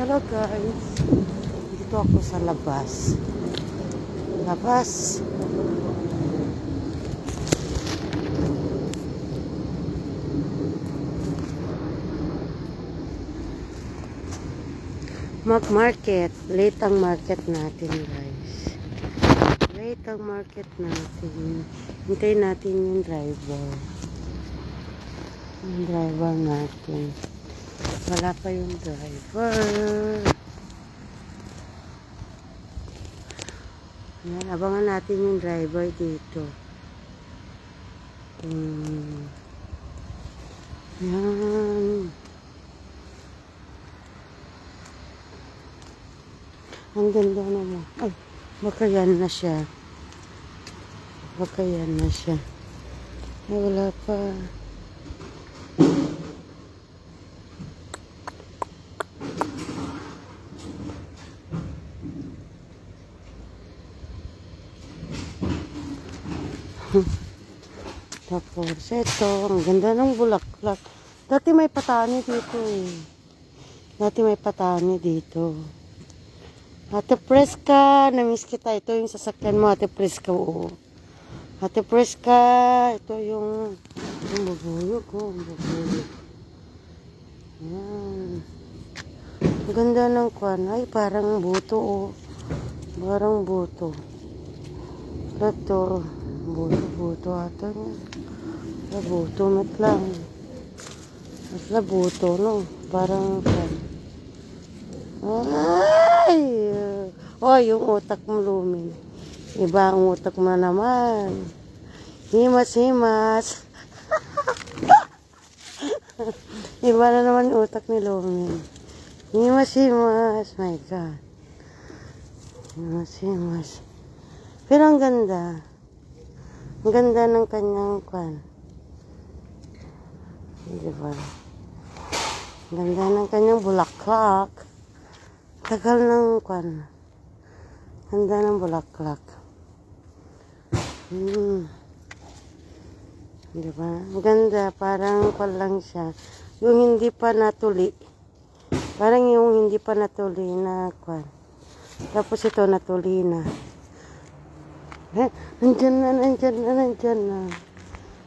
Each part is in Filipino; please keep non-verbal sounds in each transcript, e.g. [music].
Hello guys. Dito ako sa labas. Labas. Mag-market. Late ang market natin guys. Late ang market natin. Hintayin natin yung driver. Yung driver natin. Wala pa yung driver. Ayan, abangan natin yung driver dito. Hmm. Yan. Ang ganda naman. Ay, baka yan na siya. Baka yan na siya. Ay, wala pa. Tapos, ito, ang ganda ng bulaklak. Dati may patani dito eh. Dati may patani dito. Ate Preska, namiss kita. Ito yung sasakyan mo, Ate Preska. Oo. Ate Preska, ito yung, bubuyog ko. Oh, bubuyog. Yan. Ang ganda ng kwan. Ay, parang buto oh. Parang buto. Ito, buto-buto ata niya. Labuto, mat lang. Mas labuto, no? Parang. Ay! Oh, yung utak mo lumin. Iba ang utak mo naman. Himas-himas. [laughs] Iba na naman yung utak ni Lumin. Himas-himas. My God. Himas-himas. Pero ang ganda. Ganda ng kanyang kwan. Diba? Ang ganda ng kanyang bulaklak. Tagal ng kwan. Ganda ng bulaklak. Hmm. Diba? Ang ganda. Parang kwan lang siya. Yung hindi pa natuli. Parang yung hindi pa natuli na kwan. Tapos ito natuli na. Eh, nandyan na, nandyan na, nandyan na.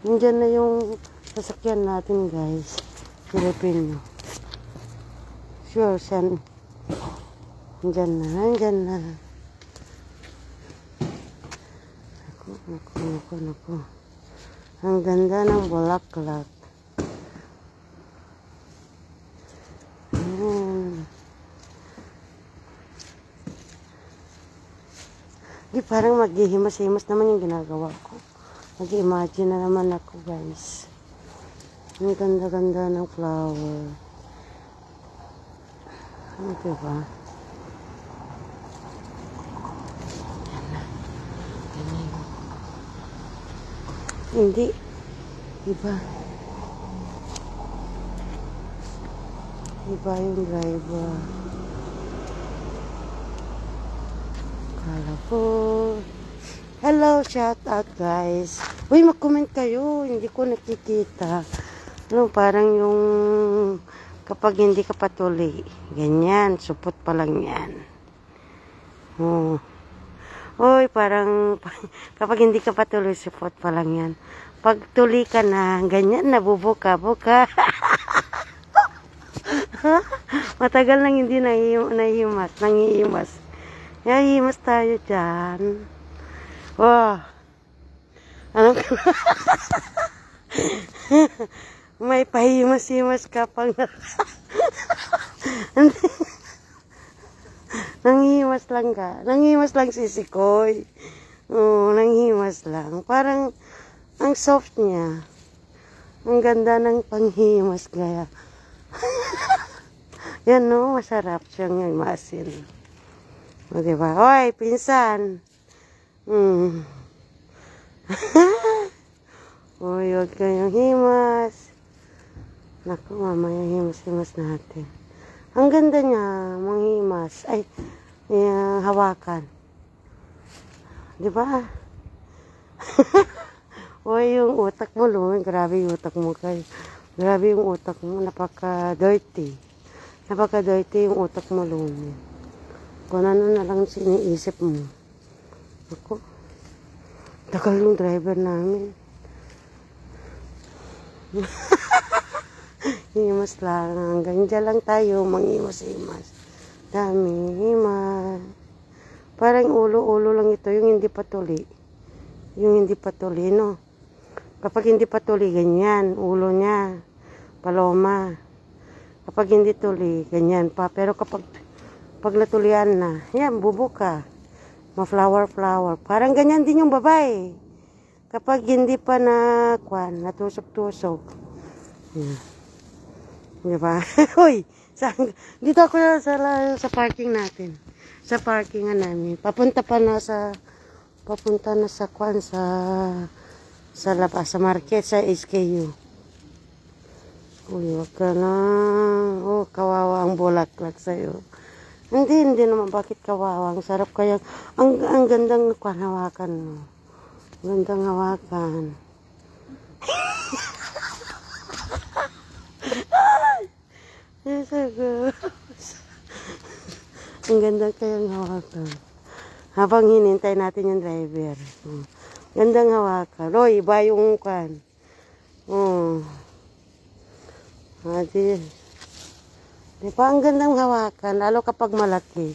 Nandyan na yung sasakyan natin, guys. Filipino. Sure, san. Nandyan na, nandyan na. Naku, naku, naku, naku. Ang ganda ng bulaklak. Parang maghihimas-himas naman yung ginagawa ko. Nag-imagine na naman ako guys. Ang ganda-ganda ng flower. Ano diba? Hindi. Iba. Iba yung driver. Po. Hello, shout out guys. Uy, mag-comment kayo. Hindi ko nakikita. Ano, parang yung kapag hindi ka patuloy. Ganyan, supot pa lang yan. Oh. Uy, parang [laughs] kapag hindi ka patuloy, supot pa lang yan. Pag tuli ka na, ganyan, nabubuka-buka. [laughs] Matagal nang hindi nahihimas, nangihimas. Nahihimas tayo dyan. Wow. Ano ka [laughs] May pahimas-himas ka pang [laughs] Nanghimas lang ka. Nanghimas lang si Sikoy. Oo, nanghimas lang. Parang ang soft niya. Ang ganda ng panghimas kaya. [laughs] Yan no, masarap siyang masin. O, diba? Hoy, pinsan. Hmm. [laughs] Uy, huwag kayong himas. Naku, mamaya himas-himas natin. Ang ganda niya, manghimas. Ay, uh, hawakan. [laughs] Di ba? Uy, yung utak mo, Lumen. Grabe yung utak mo kayo. Grabe yung utak mo. Napaka-dirty. Napaka daw ito yung utak mo lumi. Kung ano na lang siniisip mo. Ako, tagal yung driver namin. [laughs] Himas lang. Hanggang lang tayo, mangimas-imas. Dami, himas. Parang ulo-ulo lang ito, yung hindi patuli. Yung hindi patuli, no? Kapag hindi patuli, ganyan, ulo niya. Paloma. Kapag hindi tuli, ganyan pa. Pero kapag pag natulian na, yan, bubuka. Ma-flower-flower. Parang ganyan din yung babae. Kapag hindi pa na, kwan, natusok-tusok. Yan. Di ba? [laughs] Uy, dito ako sa, sa parking natin. Sa parkingan namin. Papunta pa na sa, papunta na sa kwan, sa, sa labas, sa market, sa SKU. Uy, wag ka na. Oh, kawawa ang bulaklak sa'yo. Hindi, hindi naman. Bakit kawawa? Ang sarap kaya. Ang, ang gandang hawakan mo. Gandang hawakan. [laughs] Yes, [laughs] Ang ganda kayang hawakan. Habang hinintay natin yung driver. Oh. Gandang hawakan. O, iba yung kan. Oh. Adi. Di ba ang gandang hawakan, lalo kapag malaki.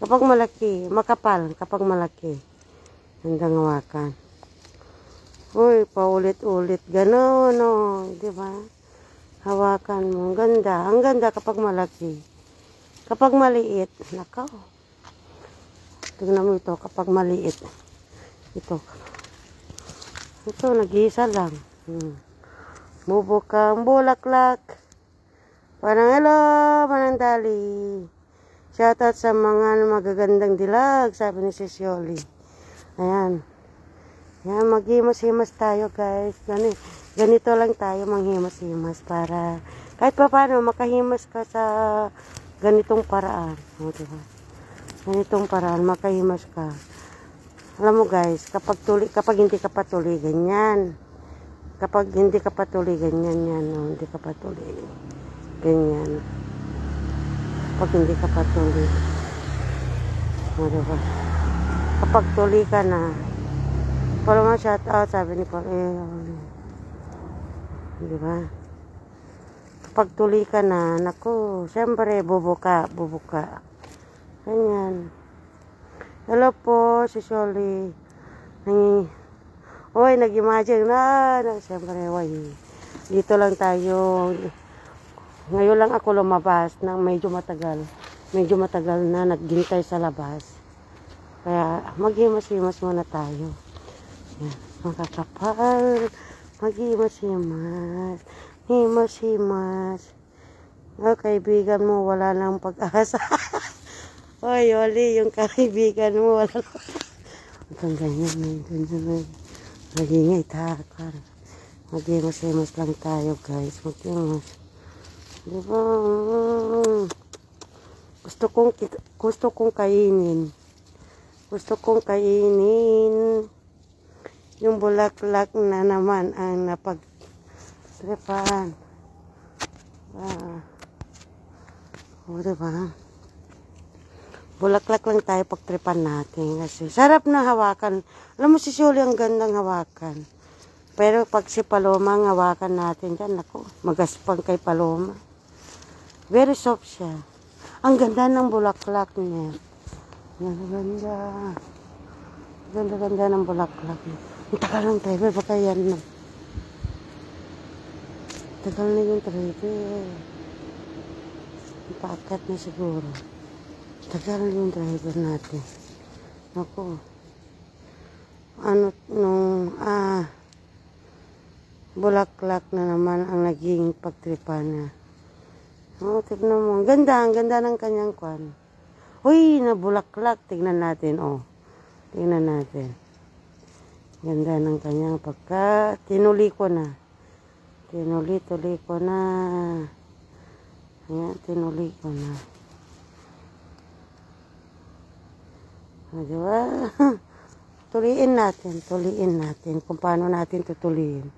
Kapag malaki, makapal kapag malaki. Gandang hawakan. Uy, paulit-ulit. Gano'n, no. Di ba? Hawakan mo. Ang ganda. Ang ganda kapag malaki. Kapag maliit, nakaw. Tingnan mo ito, kapag maliit. Ito. Ito, nag-iisa lang. Hmm. Bubukang bulaklak. Parang hello, manandali. Shoutout sa mga magagandang dilag, sabi ni Sis Yoli. Ayan. Ayan, maghimas-himas tayo guys. Ganito, ganito lang tayo manghimas-himas para kahit pa paano makahimas ka sa ganitong paraan. O, diba? Ganitong paraan, makahimas ka. Alam mo guys, kapag tuli, kapag hindi ka patuloy, ganyan. Kapag hindi ka patuloy, ganyan yan. No? Hindi ka patuloy. Ganyan. Kapag hindi ka patuloy. O, diba? Kapag tuloy ka na, Follow mo shout out, sabi ni Paul. Eh, di ba? Kapag tuloy ka na, naku, syempre, bubuka, bubuka. Ganyan. Hello po, si Shirley. Nangi, Oy, nag-imagine na, na, syempre, oy. Dito lang tayo. Ngayon lang ako lumabas ng medyo matagal. Medyo matagal na naggintay sa labas. Kaya maghimas-himas muna tayo. Yan, makakapal. Maghimas-himas. Himas-himas. Oh, kaibigan mo, wala nang pag-asa. [laughs] Oy, Oli, yung kaibigan mo, wala nang Itong ganyan, may ganyan, Magingay, takar. Maghimas-himas lang tayo, guys. Maghimas. Diba? Gusto kong, gusto kong kainin. Gusto kong kainin yung bulaklak na naman ang napagtripan. Ah. O, diba? Bulaklak lang tayo pagtripan natin. Kasi sarap na hawakan. Alam mo si Shuli ang gandang hawakan. Pero pag si Paloma ang hawakan natin dyan, ako, magaspang kay Paloma. Very soft siya. Ang ganda ng bulaklak niya. Ang ganda. Ganda-ganda ng bulaklak niya. Ang tagal ng driver, baka yan na. Tagal na yung driver. Paakat na siguro. Tagal yung driver natin. Ako. Ano, nung, ah, bulaklak na naman ang naging pagtripa niya. Oh, tignan mo. Ang ganda, ang ganda ng kanyang kwan. Uy, nabulaklak. Tignan natin, oh. Tignan natin. Ganda ng kanyang pagka. Tinuli ko na. Tinuli-tuli ko na. Ayan, tinuli ko na. O, diba? [laughs] Tuliin natin. Tuliin natin. Kung paano natin tutuliin.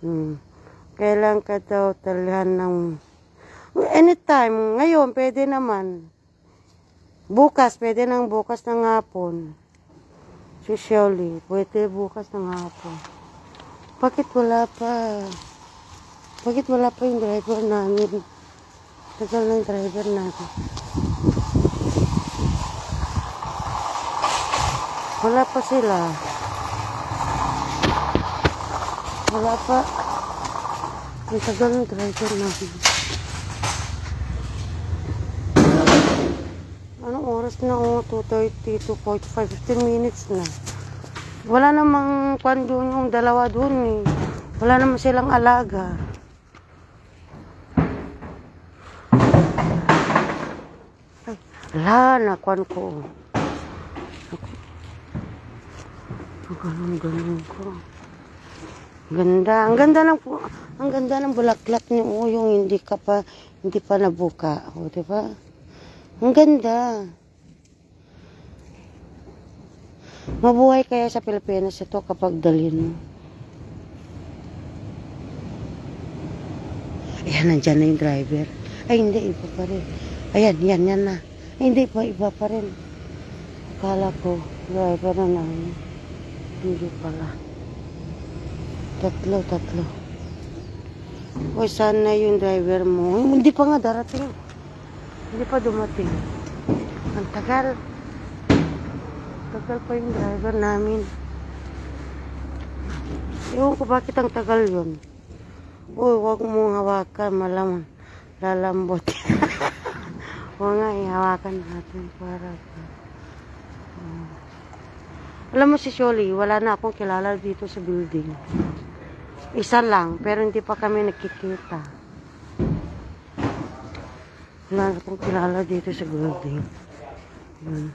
Hmm. Kailan ka daw talhan ng Anytime. Ngayon, pwede naman. Bukas, pwede nang bukas ng hapon. Usually, pwede bukas ng hapon. Bakit wala pa? Bakit wala pa yung driver namin? Tagal na yung driver natin. Wala pa sila. Wala pa. Ang tagal ng driver natin. Anong oras na? Oh, 2.30, 2.45, 15 minutes na. Wala namang kwan doon yung dalawa doon eh. Wala naman silang alaga. Ay, wala na kwan ko. Ganun, ganun ko. Ganda. Ang ganda ng ang ganda ng bulaklak ni oh, yung hindi ka pa hindi pa nabuka. O, di ba? Ang ganda. Mabuhay kaya sa Pilipinas ito kapag dalhin mo. Ayan, nandyan na yung driver. Ay, hindi, iba pa rin. Ayan, yan, yan na. Ay, hindi pa, iba pa rin. Akala ko, driver na namin. Hindi pala. Tatlo, tatlo. O, sana yung driver mo. Hindi pa nga darating. Hindi pa dumating. Ang tagal. Tagal pa yung driver namin. Ewan ko bakit ang tagal yun. Uy, huwag mong hawakan. Malaman. Lalambot. [laughs] Huwag nga, ihawakan natin para. Uh, alam mo si Sholi, wala na akong kilala dito sa building. Isa lang, pero hindi pa kami nakikita. Wala na akong kilala dito sa building. Hmm.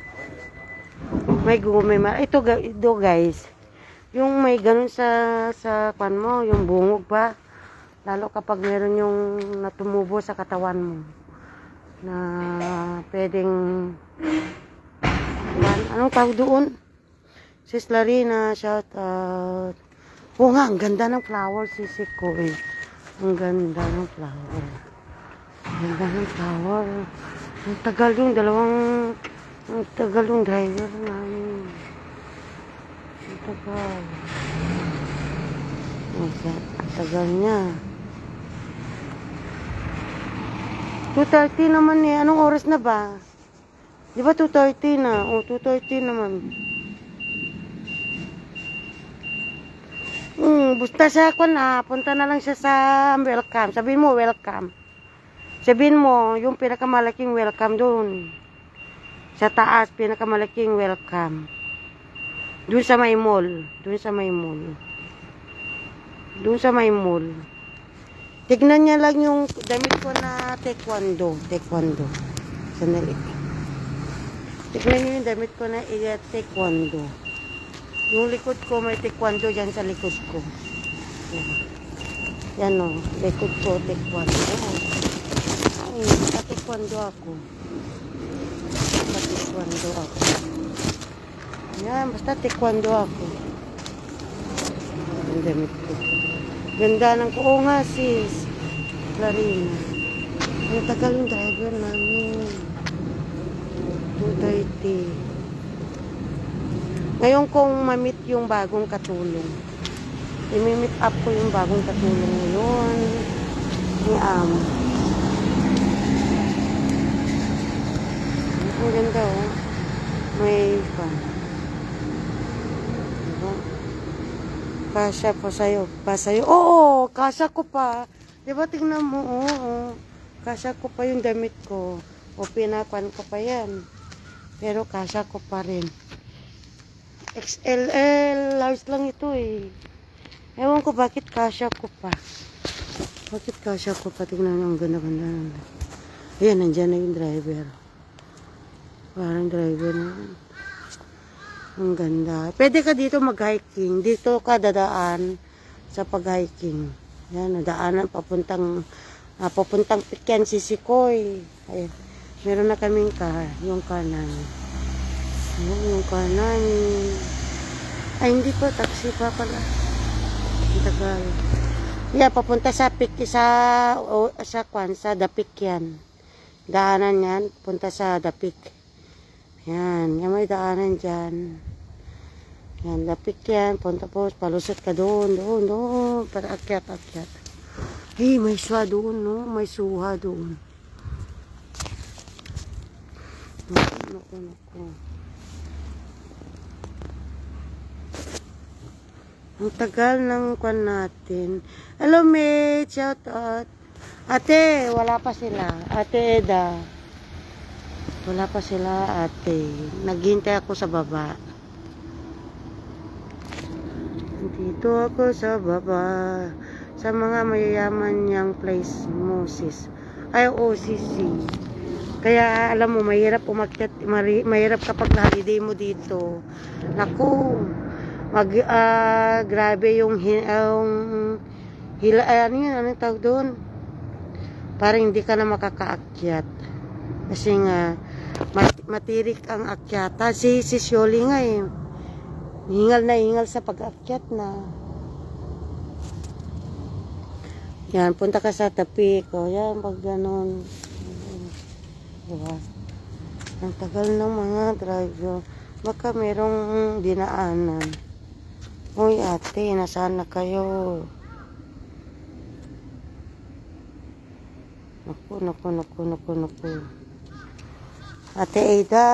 May gumi ma ito, ito guys. Yung may ganun sa sa kwan mo, yung bungog pa. Lalo kapag meron yung natumubo sa katawan mo. Na pwedeng yan, anong tawag doon? Sis Larina, shout out. Oo nga, ang ganda ng flower, sisik ko eh. Ang ganda ng flower. Ganda ng flower. Ang tagal yung dalawang, ang tagal yung driver namin. Ang tagal. Ang tagal niya. 2.30 naman eh. Anong oras na ba? Di ba 2.30 na? O, 2.30 naman. Hmm, basta siya ko na, punta na lang siya sa welcome. Sabihin mo, welcome. Sabihin mo, yung pinakamalaking welcome doon. Sa taas, pinakamalaking welcome. Doon sa may mall. Doon sa may mall. Doon sa may mall. Tignan niya lang yung damit ko na taekwondo. Taekwondo. Sandali. Tignan niyo yung damit ko na iya taekwondo. Yung likod ko, may taekwondo dyan sa likod ko. Yan, yan o. Likod ko, taekwondo. Ay, taekwondo ako. Taekwondo ako. Yan, basta taekwondo ako. Ang damit. Ganda ng ko. Nga, sis. Clarina. Ang tagal yung driver namin. 2.30. Ngayon kong mamit yung bagong katulong. I-meet up ko yung bagong katulong ngayon. Ni Am. Ang ganda oh. May pa. Diba? Kasya po sa'yo. Pa sa'yo. Oo, kasya ko pa. Diba tingnan mo? Oo. Kasya ko pa yung damit ko. O pinakwan ko pa yan. Pero kasya ko pa rin. XLL, large lang ito eh. Ewan ko bakit kasya ko pa. Bakit kasya ko pa? Tingnan ang ganda-ganda. Ayan, nandyan na yung driver. Parang driver na. Ang ganda. Pwede ka dito mag-hiking. Dito ka dadaan sa pag-hiking. Yan, nadaanan papuntang uh, papuntang Pityan Sisikoy. Ayan. Meron na kaming car, yung car namin. Ayan, yung car namin. Ay, hindi pa. Taxi pa pala. Ang tagal. Yeah, papunta sa pik sa sa kwan sa Dapik. Daanan yan, punta sa Dapik. Yan, yan may daanan diyan. Yan, Dapik yan, punta po, palusot ka doon, doon, doon, para akyat, akyat. Hey, may suha doon, no? May suha doon. Naku, naku, naku. Ang tagal ng kwan natin. Hello, mate. Shout out. Ate, wala pa sila. Ate Eda. Wala pa sila, ate. Naghintay ako sa baba. Dito ako sa baba. Sa mga mayayaman niyang place, Moses. Ay, OCC. Kaya, alam mo, mahirap umakyat, mahirap kapag holiday mo dito. Naku, mag ah, grabe yung hi- yung hila ano yun anong tawag doon parang hindi ka na makakaakyat kasi nga mat- matirik ang akyata. Si si Sholi nga eh. Hingal na hingal sa pag-akyat na. Yan punta ka sa tapi ko. Yan pag ganon diba? Ang tagal ng mga driver baka merong dinaanan. Uy ate, nasaan na kayo? Naku, naku, naku, naku, naku. Ate Ada,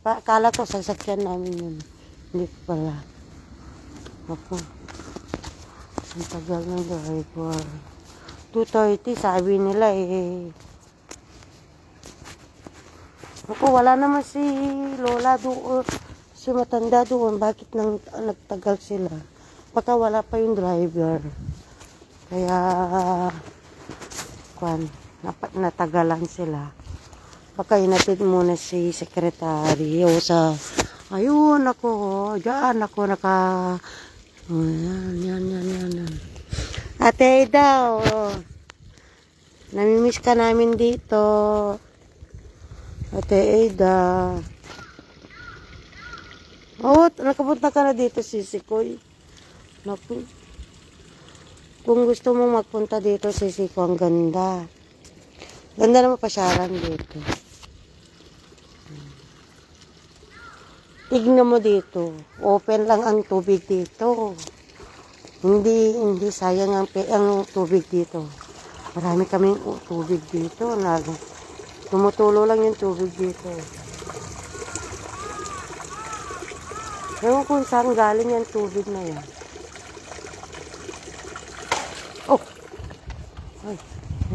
pa, kala ko sasakyan namin yun. Hindi pala. Naku. Ang tagal ng driver. 2.30 sabi nila eh. Naku, wala naman si Lola doon si matanda doon, bakit nang nagtagal sila? Baka wala pa yung driver. Kaya, kwan, nap- natagalan sila. Baka inatid muna si sekretary o sa, ayun ako, dyan ako naka, oh, yan, yan, yan, yan, yan. Ate oh, namimiss ka namin dito. Ate Ida. Oo, nakapunta ka na dito, Sisikoy. Naku. Kung gusto mong magpunta dito, Sisiko, ang ganda. Ganda naman pasyaran dito. Tignan mo dito. Open lang ang tubig dito. Hindi, hindi sayang ang, ang tubig dito. Marami kaming tubig dito. Nag, tumutulo lang yung tubig dito. Ewan kung saan galing yung tubig na yan. Oh! Ay,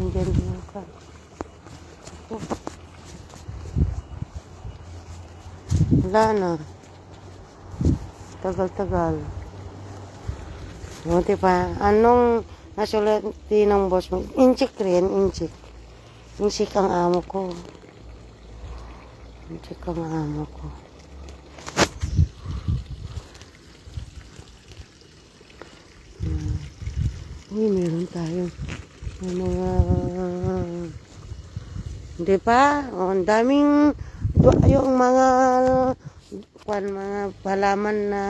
nandiyan din ka. Oh. Wala na. Tagal-tagal. Buti pa. Anong nasulat ng boss mo? Inchik rin, inchik. Inchik ang amo ko. Inchik ang amo ko. Uy, meron tayo. May mga... Hindi pa? O, ang daming... Yung mga... Kwan, mga palaman na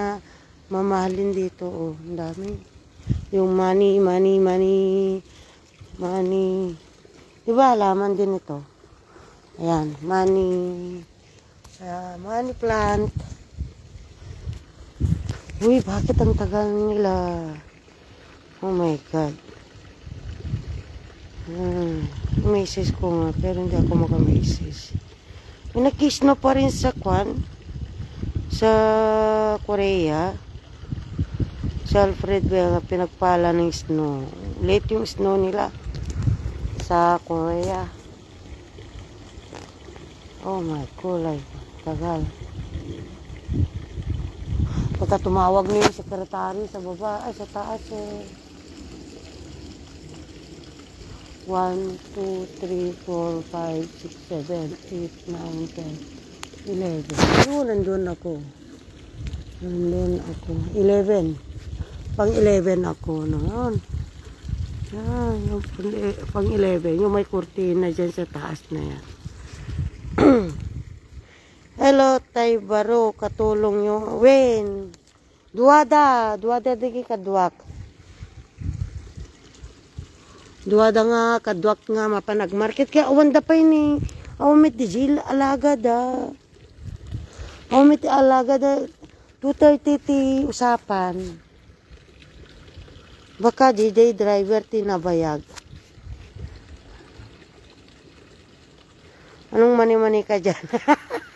mamahalin dito. O, ang dami. Yung money, money, money... Money... Diba, halaman din ito? Ayan, money... Uh, money plant. Uy, bakit ang tagal nila? Oh my God. Hmm. Message ko nga, pero hindi ako maka-message. May nag-snow pa rin sa Kwan. Sa Korea. Sa Alfred Bell, pinagpala ng snow. Late yung snow nila. Sa Korea. Oh my kulay. Tagal. Pagka tumawag na yung sekretary sa baba, ay sa taas eh. 1, 2, 3, 4, 5, 6, 7, 8, 9, 10, 11. Yun, nandun ako. Nandun ako. 11. Pang 11 ako noon. Yan, yung pang 11. Yung may kurtina dyan sa taas na yan. [clears throat] Hello, Tay Baro, katulong yung Wen. Duwada, duwada digi kaduak. Duwada nga, kadwak nga, mapanag-market. Kaya awanda pa ini. Awamit di jil, alaga da. Awamit alaga da. 2.30 ti usapan. Baka di day driver ti nabayag. Anong mani-mani ka dyan?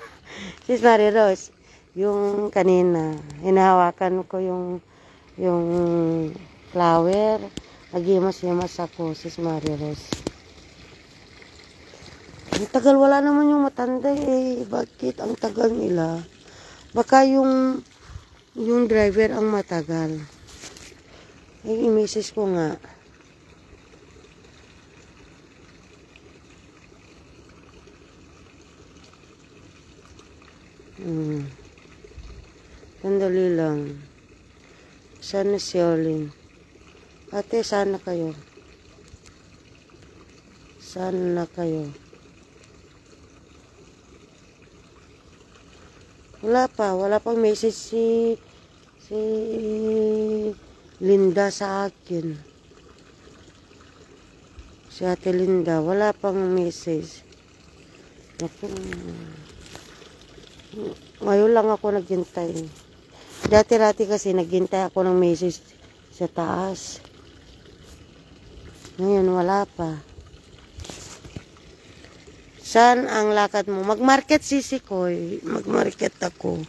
[laughs] Sis Marie Rose, yung kanina, hinahawakan ko yung yung flower. Nagimas-gimas ako, sis Marie Rose. Ang tagal, wala naman yung matanda eh. Bakit? Ang tagal nila. Baka yung yung driver ang matagal. Eh, i-message ko nga. Hmm. Sandali lang. Sana si Olin. Ate, sana kayo. Sana kayo. Wala pa. Wala pang message si si Linda sa akin. Si Ate Linda. Wala pang message. Naku. Ngayon lang ako naghintay. Dati-dati kasi naghintay ako ng message sa taas. Ngayon wala pa. Saan ang lakad mo? Mag-market sisi ko. Mag-market ako.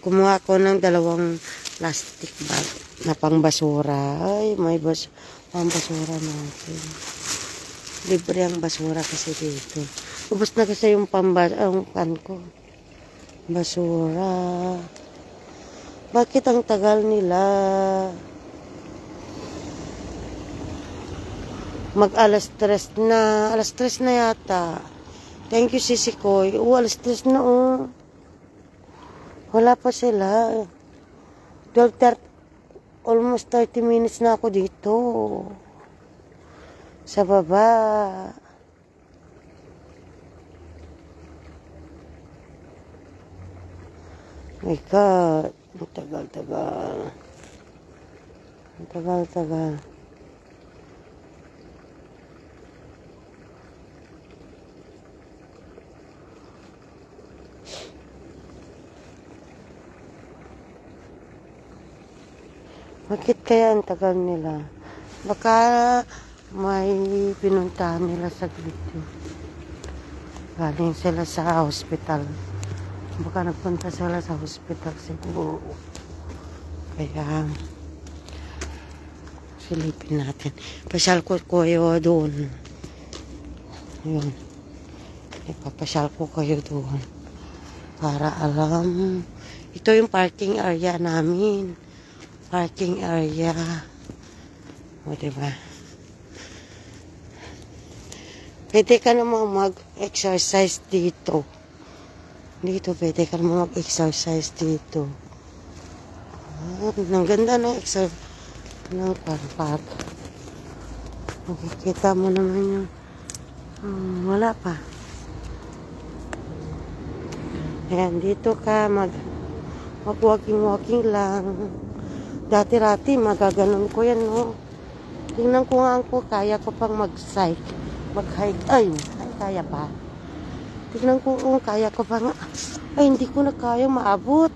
Kumuha ko ng dalawang plastic bag na pangbasura. Ay, may bas pangbasura natin. Libre ang basura kasi dito. Ubus na kasi yung pambas ang kan ko. Basura. Bakit ang tagal nila? Mag alas tres na. Alas tres na yata. Thank you, Sisi Koy. Oh, alas tres na, oh. Wala pa sila. 12, 30, almost 30 minutes na ako dito. Sa baba. My God. Ang tagal-tagal. Tagal-tagal. Bakit kaya ang tagal nila? Baka may pinuntahan nila sa dito. Galing sila sa hospital. Baka nagpunta sila sa hospital siguro. Kaya silipin natin. Pasyal ko kayo doon. Ayun. Ipapasyal ko kayo doon. Para alam. Ito yung parking area namin. Parking area. O, diba? Pwede ka naman mag-exercise dito. Dito, pwede ka naman mag-exercise dito. Ah, ang ganda ng exercise ng park. Makikita mo naman yung um, wala pa. Ayan, dito ka mag mag walking walking lang. Dati-rati magaganon ko yan, no. Tingnan ko nga ko, kaya ko pang mag-site, mag-hike. Ay, ay, kaya pa. Tingnan ko kung kaya ko pa. Ay, hindi ko na kaya maabot.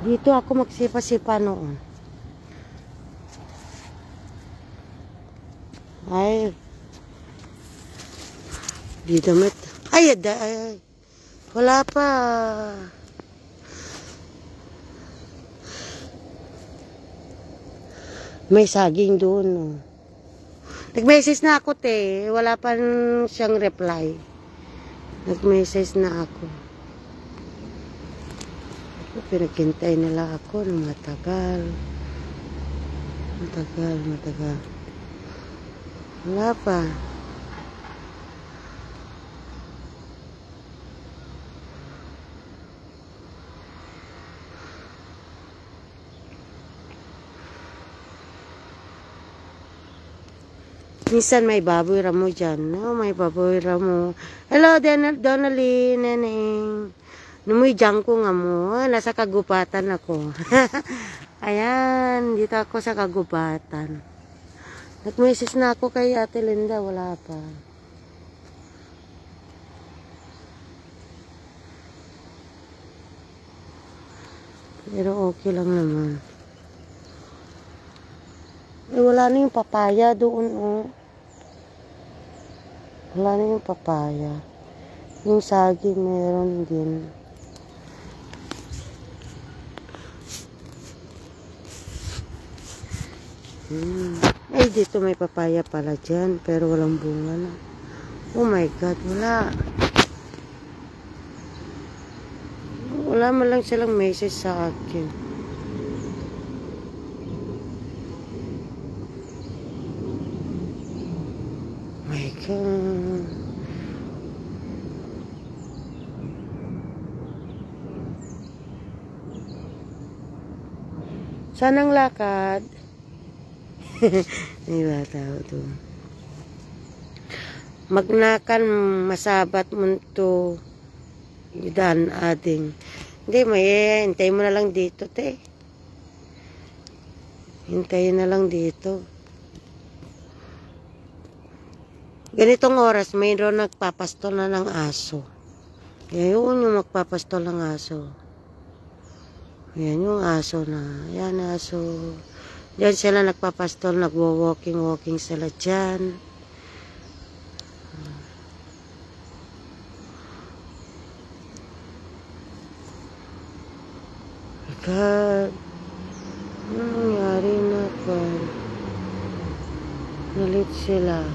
Dito ako magsipa-sipa noon. Ay. Dito met. Ay, ay, ay. Wala pa. May saging doon. Oh. Nag-message na ako, te. Wala pa siyang reply. Nag-message na ako. Pinaghintay nila ako ng matagal. Matagal, matagal. Wala pa. Minsan may baboy ramo dyan. No, may baboy ramo. Hello, Don Donalie, Neneng. Numuy dyan ko nga mo. Nasa kagubatan ako. [laughs] Ayan, dito ako sa kagubatan. Nag-message na ako kay Ate Linda. Wala pa. Pero okay lang naman. Eh, wala na yung papaya doon, oh. Wala na yung papaya. Yung saging meron din. Hmm. Ay, dito may papaya pala dyan, pero walang bunga na. Oh my God, wala. Wala man lang silang message sa akin. My God. Saan ang lakad? [laughs] May bata to. Magnakan masabat mo to dan ading. Hindi, may mo na lang dito, te. Hintayin na lang dito. Ganitong oras, mayroon nagpapastol na ng aso. Yan yung magpapastol ng aso. Yan yung aso na. Yan aso. Diyan sila nagpapastol, nagwo-walking-walking sila dyan. God, ano nangyari na pa? Nalit sila.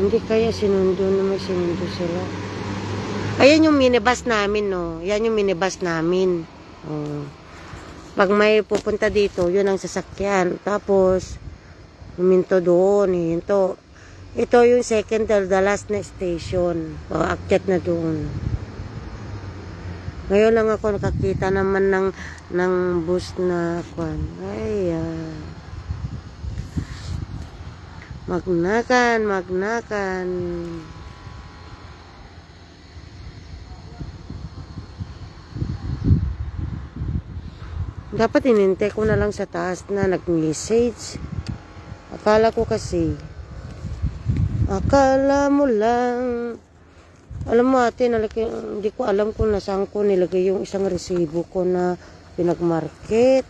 Hindi kaya sinundo naman sinundo sila. Ayan yung minibus namin, no? Yan yung minibus namin. Oh. Pag may pupunta dito, yun ang sasakyan. Tapos, huminto doon, hinto. Ito yung second or the last na station. O, akyat na doon. Ngayon lang ako nakakita naman ng, ng bus na kwan. Ay, ah. Magnakan, magnakan. Dapat inintay ko na lang sa taas na nag-message. Akala ko kasi, akala mo lang, alam mo ate, nalaki, hindi ko alam kung nasaan ko nilagay yung isang resibo ko na pinagmarket.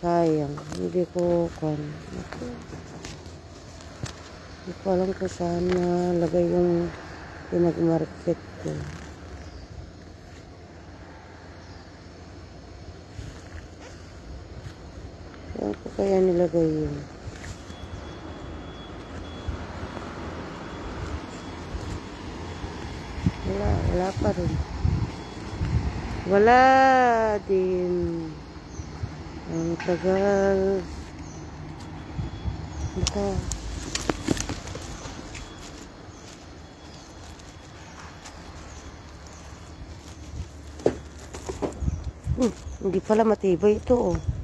Sayang, hindi ko kon. Hindi ko alam kung saan na lagay yung pinagmarket ko. Saan ko kaya nilagay yun? Wala, wala pa rin. Wala din. Ang tagal. Baka. Hmm, hindi pala matibay ito oh.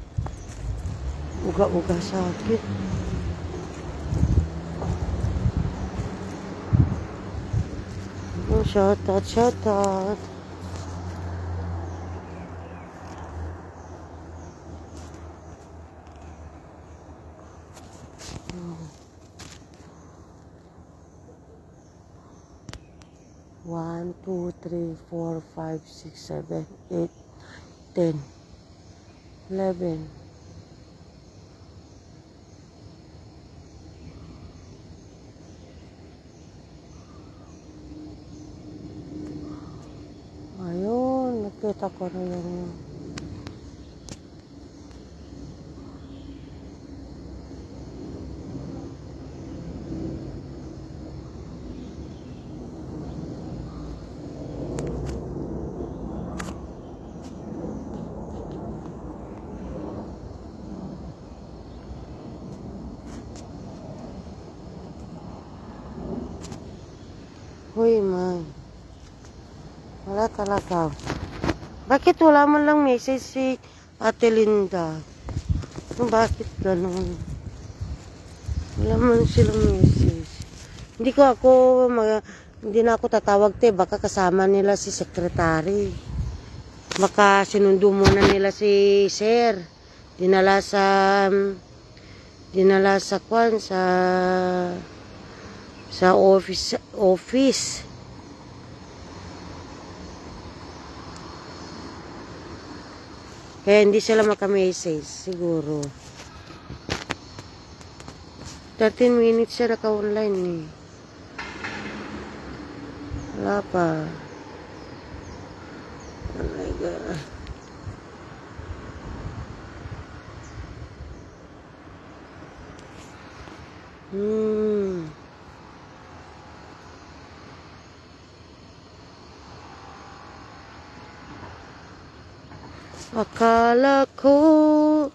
Uga-uga sa akin. Shout out, shout out. One, two, three, four, five, six, seven, eight, ten, eleven. Ayun, nakita ko na yung Hoy, man. Wala talaga. Bakit wala man lang message si Ate Linda? Bakit ganun? Wala man silang message. Hindi ko ako mag Hindi na ako tatawag te, baka kasama nila si sekretary. Baka sinundo muna nila si sir. Dinala sa dinala sa kwan sa sa office office. Kaya hindi sila makamessage siguro. 13 minutes siya naka-online eh. Wala pa. Oh my God. Hmm. Akala ko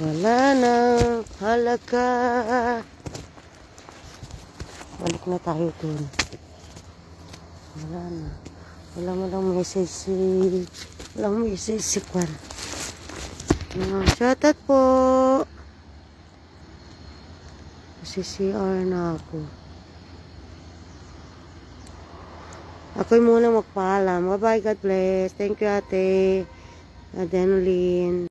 Wala na halaga. Balik na tayo dun. Wala na. Wala mo lang message si... Walang message si Kwan. Uh, po. Kasi CR na ako. Ako'y muna magpaalam. Bye-bye. God bless. Thank you, ate. Adeline.